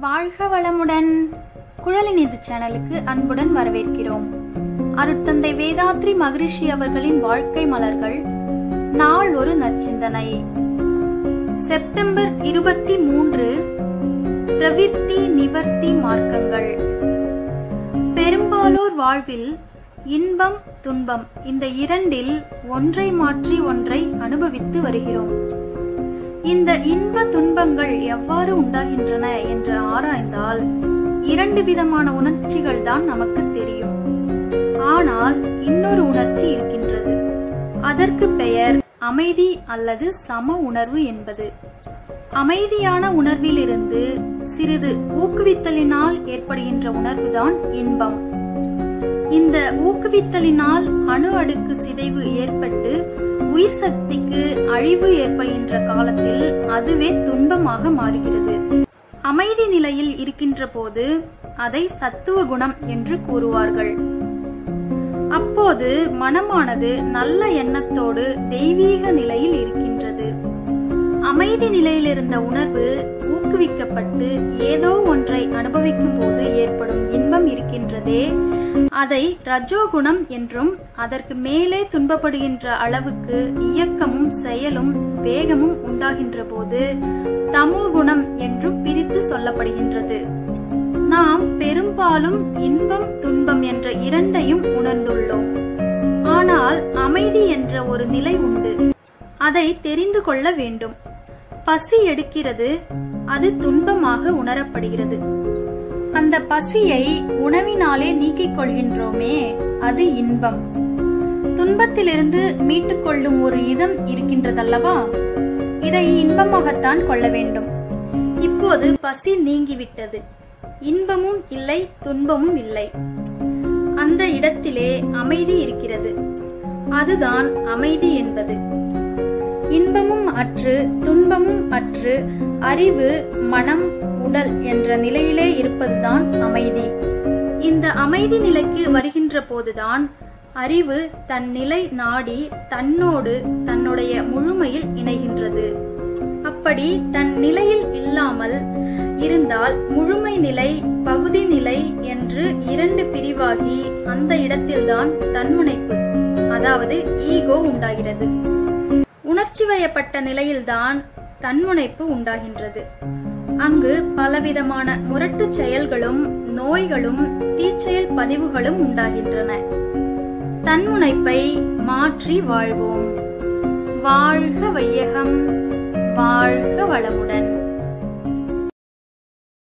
வாழ்க வளமுடன். குழலினிது சேனலுக்கு அன்புடன் வரவேற்கிறோம். அருட்தந்தை வேதாத்ரி மகரிஷி அவர்களின் வாழ்க்கை மலர்கள் நாள் ஒரு நற்சிந்தனை. செப்டம்பர் இருபத்தி மூன்று பிரவிற்த்தி நிவர்த்தி மார்க்கங்கள். பெரும்பாலோர் வாழ்வில் இன்பம் துன்பம் இந்த இரண்டில் ஒன்றை மாற்றி ஒன்றை அனுபவித்து வருகிறோம். இந்த இன்ப துன்பங்கள் எவ்வாறு உண்டாகின்றன என்று ஆராய்ந்தால் இரண்டு விதமான உணர்ச்சிகள் தான் நமக்கு தெரியும். ஆனால் இன்னொரு உணர்ச்சி இருக்கின்றது. அதற்கு பெயர் அமைதி அல்லது சம உணர்வு என்பது. அமைதியான உணர்விலிருந்து சிறிது ஊக்குவித்தலினால் ஏற்படுகின்ற உணர்வுதான் இன்பம். இந்த ஊக்குவித்தலினால் அணு அடுக்கு சிதைவு ஏற்பட்டு உயிர் சக்திக்கு அழிவு ஏற்படுகின்ற காலத்தில் அதுவே துன்பமாக மாறுகிறது. அமைதி நிலையில் இருக்கின்ற போது அதை சத்துவ குணம் என்று கூறுவார்கள். அப்போது மனமானது நல்ல எண்ணத்தோடு தெய்வீக நிலையில் இருக்கின்றது. அமைதி நிலையில் இருந்த உணர்வு ஊக்குவிக்கப்பட்டு ஏதோ ஒன்றை அனுபவிக்கும் போது ஏற்படும் இன்பம் இருக்கின்றதே அதை ரஜோகுணம் என்றும் அதற்கு மேலே துன்பப்படுகின்ற அளவுக்கு இயக்கமும் செயலும் வேகமும் உண்டாகின்ற போது தமோ குணம் என்றும் பிரித்து சொல்லப்படுகின்றது. நாம் பெரும்பாலும் இன்பம் துன்பம் என்ற இரண்டையும் உணர்ந்துள்ளோம். ஆனால் அமைதி என்ற ஒரு நிலை உண்டு. அதை தெரிந்து கொள்ள வேண்டும். பசி எடுக்கிறது அது துன்பமாக உணரப்படுகிறது. அந்த பசியை உணவினாலே நீக்கிக் கொள்கின்றோமே அது இன்பம். துன்பத்திலிருந்து மீட்டுக் கொள்ளும் ஒரு இதம் இருக்கின்றதல்லவா? இதை இன்பமாகத்தான் கொள்ள வேண்டும். இப்போது பசி நீங்கிவிட்டது. இன்பமும் இல்லை துன்பமும் இல்லை. அந்த இடத்திலே அமைதி இருக்கிறது. அதுதான் அமைதி என்பது. இன்பமும் அற்று துன்பமும் அற்று அறிவு மனம் உடல் என்ற நிலையிலே இருப்பதுதான் அமைதி. இந்த அமைதி நிலைக்கு வருகின்ற போதுதான் அறிவு தன் நிலை நாடி தன்னோடு தன்னுடைய முழுமையில் இணைகின்றது. அப்படி தன் நிலையில் இல்லாமல் இருந்தால் முழுமை நிலை பகுதி நிலை என்று இரண்டு பிரிவாகி அந்த இடத்தில்தான் தன்முனைப்பு அதாவது ஈகோ உண்டாகிறது. உணர்ச்சி வயப்பட்ட நிலையில்தான் தன்முனைப்பு உண்டாகின்றது. அங்கு பலவிதமான முரட்டு செயல்களும் நோய்களும் தீச்செயல் பதிவுகளும் உண்டாகின்றன. தன்முனைப்பை மாற்றி வாழ்வோம். வாழ்க வையகம் வாழ்க வளமுடன்.